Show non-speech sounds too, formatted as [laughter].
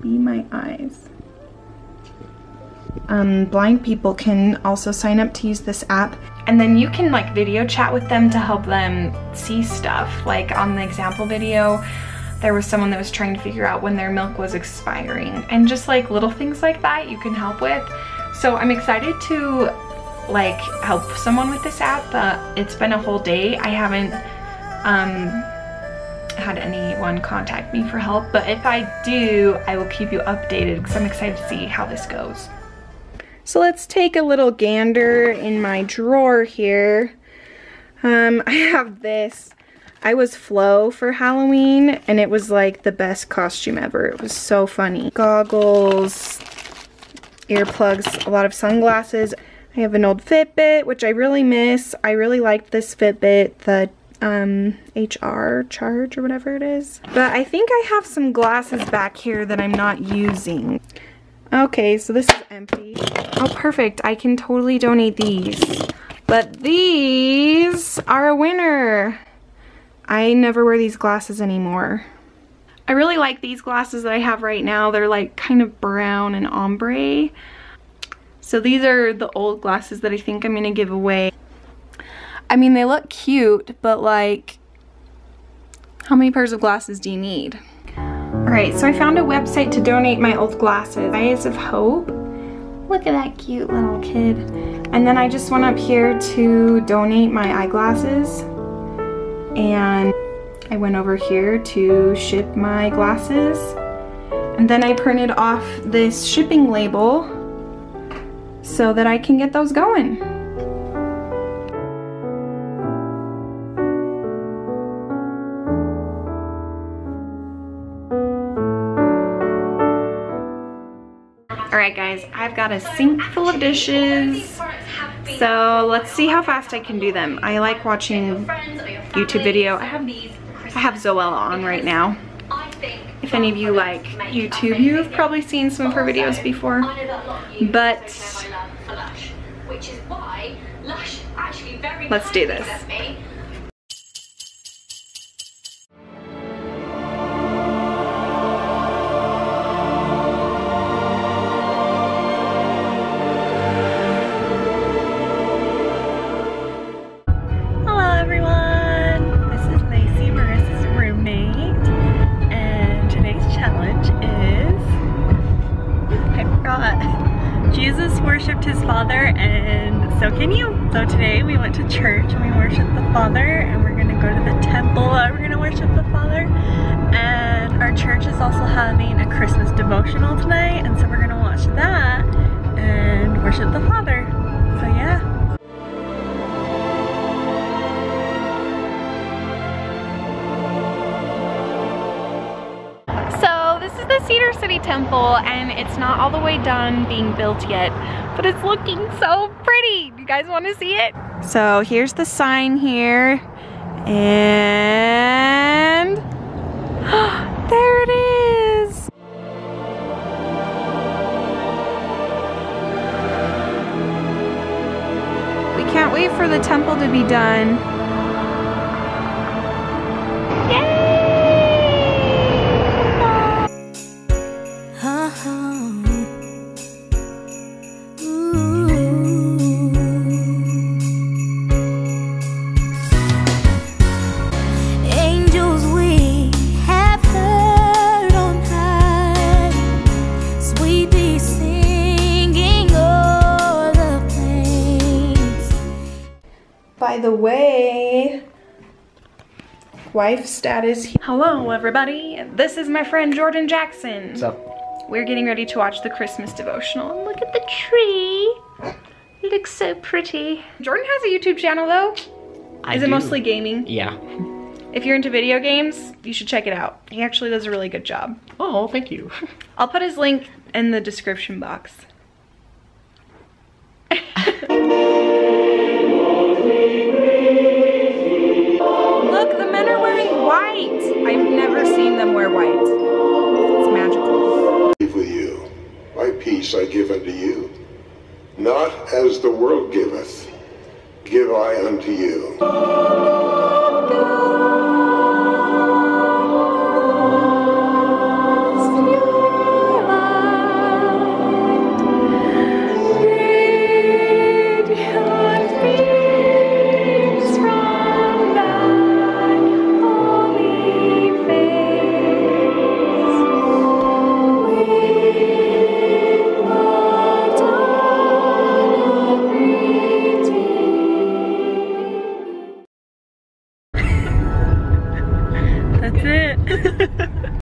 Be my eyes. Um, blind people can also sign up to use this app and then you can like video chat with them to help them see stuff. Like on the example video, there was someone that was trying to figure out when their milk was expiring and just like little things like that you can help with. So I'm excited to like help someone with this app, but it's been a whole day. I haven't um, had anyone contact me for help, but if I do, I will keep you updated because I'm excited to see how this goes. So let's take a little gander in my drawer here. Um, [laughs] I have this. I was Flo for Halloween and it was like the best costume ever. It was so funny. Goggles, earplugs, a lot of sunglasses. I have an old Fitbit, which I really miss. I really liked this Fitbit, the um, HR charge or whatever it is. But I think I have some glasses back here that I'm not using. Okay, so this is empty. Oh, perfect. I can totally donate these. But these are a winner. I never wear these glasses anymore. I really like these glasses that I have right now. They're like kind of brown and ombre. So these are the old glasses that I think I'm gonna give away. I mean, they look cute, but like, how many pairs of glasses do you need? Alright, so I found a website to donate my old glasses. Eyes of Hope. Look at that cute little kid. And then I just went up here to donate my eyeglasses and I went over here to ship my glasses and then I printed off this shipping label so that I can get those going. Alright guys, I've got a sink full of dishes. So let's see how fast I can do them. I like watching YouTube video. I have I have Zoella on right now. If any of you like YouTube, you've probably seen some of her videos before. But let's do this. Jesus worshipped his father and so can you. So today we went to church and we worshiped the father and we're gonna go to the temple and we're gonna worship the father. And our church is also having a Christmas devotional tonight and so we're gonna watch that and worship the father. Temple and it's not all the way done being built yet, but it's looking so pretty. You guys want to see it? So here's the sign here and [gasps] there it is. We can't wait for the temple to be done. By the way, wife status. Hello, everybody. This is my friend Jordan Jackson. What's up? We're getting ready to watch the Christmas devotional. And look at the tree. It looks so pretty. Jordan has a YouTube channel though. I is it mostly gaming? Yeah. If you're into video games, you should check it out. He actually does a really good job. Oh, thank you. [laughs] I'll put his link in the description box. Peace I give unto you. Not as the world giveth, give I unto you.